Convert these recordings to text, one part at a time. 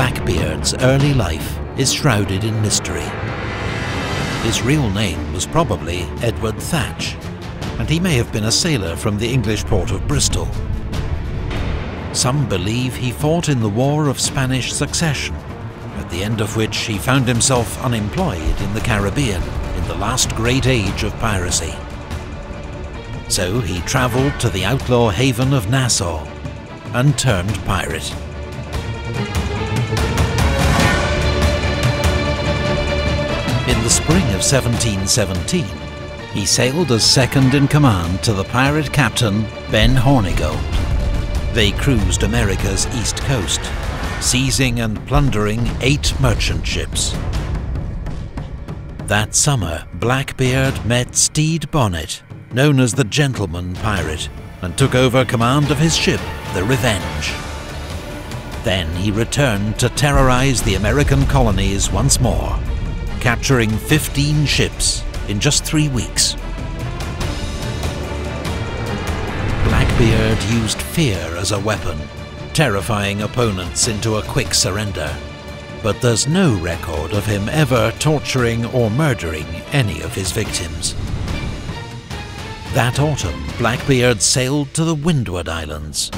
Blackbeard's early life is shrouded in mystery. His real name was probably Edward Thatch, and he may have been a sailor from the English port of Bristol. Some believe he fought in the War of Spanish Succession, at the end of which he found himself unemployed in the Caribbean in the last great age of piracy. So he travelled to the outlaw haven of Nassau and turned pirate. In the spring of 1717, he sailed as second in command to the pirate captain Ben Hornigold. They cruised America's east coast, seizing and plundering eight merchant ships. That summer, Blackbeard met Stede Bonnet, known as the Gentleman Pirate, and took over command of his ship, the Revenge. Then he returned to terrorise the American colonies once more, capturing 15 ships in just three weeks. Blackbeard used fear as a weapon, terrifying opponents into a quick surrender. But there's no record of him ever torturing or murdering any of his victims. That autumn, Blackbeard sailed to the Windward Islands.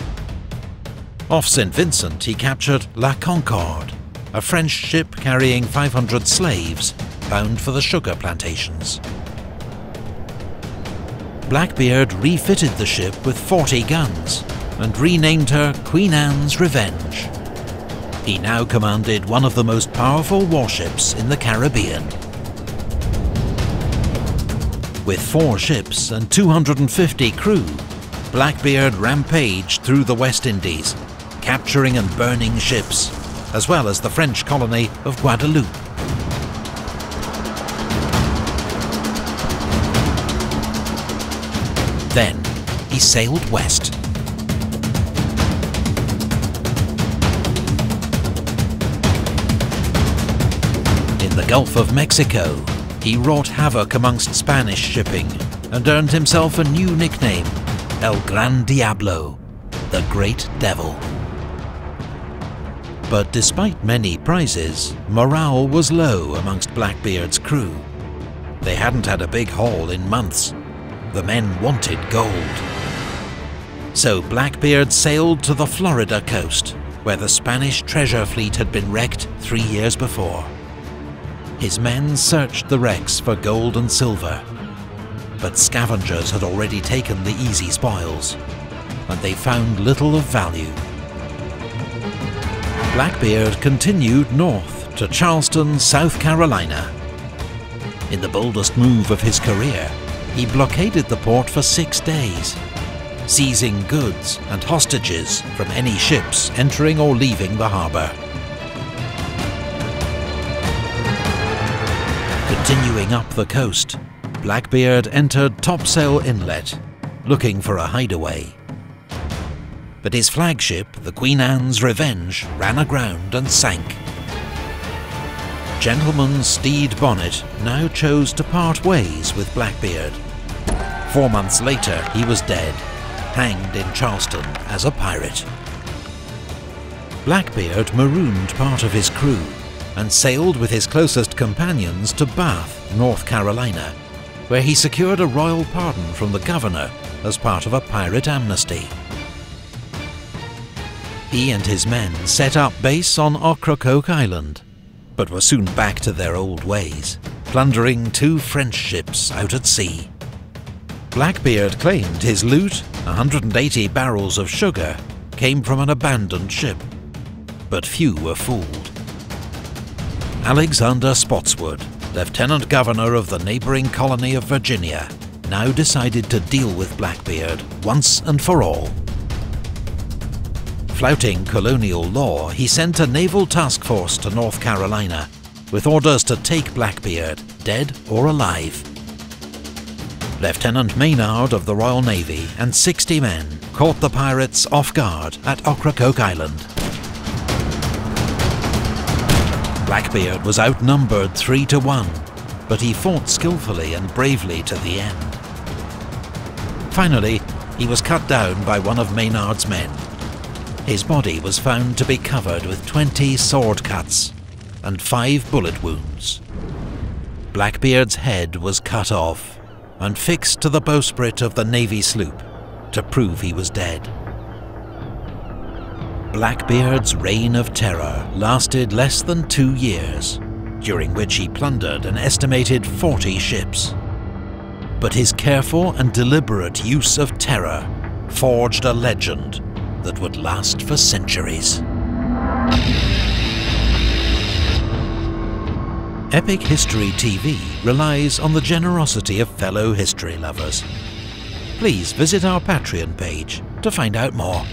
Off St. Vincent, he captured La Concorde, a French ship carrying 500 slaves bound for the sugar plantations. Blackbeard refitted the ship with 40 guns and renamed her Queen Anne's Revenge. He now commanded one of the most powerful warships in the Caribbean. With four ships and 250 crew, Blackbeard rampaged through the West Indies, capturing and burning ships, as well as the French colony of Guadeloupe. Then, he sailed west. In the Gulf of Mexico, he wrought havoc amongst Spanish shipping and earned himself a new nickname, El Gran Diablo, the Great Devil. But despite many prizes, morale was low amongst Blackbeard's crew. They hadn't had a big haul in months. The men wanted gold. So Blackbeard sailed to the Florida coast, where the Spanish treasure fleet had been wrecked three years before. His men searched the wrecks for gold and silver, but scavengers had already taken the easy spoils, and they found little of value. Blackbeard continued north to Charleston, South Carolina. In the boldest move of his career, he blockaded the port for six days, seizing goods and hostages from any ships entering or leaving the harbour. Continuing up the coast, Blackbeard entered Topsail Inlet, looking for a hideaway. But his flagship, the Queen Anne's Revenge, ran aground and sank. Gentleman Stede Bonnet now chose to part ways with Blackbeard. Four months later, he was dead, hanged in Charleston as a pirate. Blackbeard marooned part of his crew and sailed with his closest companions to Bath, North Carolina, where he secured a royal pardon from the governor as part of a pirate amnesty. He and his men set up base on Ocracoke Island, but were soon back to their old ways, plundering two French ships out at sea. Blackbeard claimed his loot, 180 barrels of sugar, came from an abandoned ship, but few were fooled. Alexander Spotswood, Lieutenant Governor of the neighbouring colony of Virginia, now decided to deal with Blackbeard once and for all. Flouting colonial law, he sent a naval task force to North Carolina, with orders to take Blackbeard, dead or alive. Lieutenant Maynard of the Royal Navy and 60 men caught the pirates off guard at Ocracoke Island. Blackbeard was outnumbered three to one, but he fought skillfully and bravely to the end. Finally, he was cut down by one of Maynard's men. His body was found to be covered with 20 sword cuts and 5 bullet wounds. Blackbeard's head was cut off and fixed to the bowsprit of the Navy sloop to prove he was dead. Blackbeard's reign of terror lasted less than two years, during which he plundered an estimated 40 ships. But his careful and deliberate use of terror forged a legend that would last for centuries. Epic History TV relies on the generosity of fellow history lovers. Please visit our Patreon page to find out more.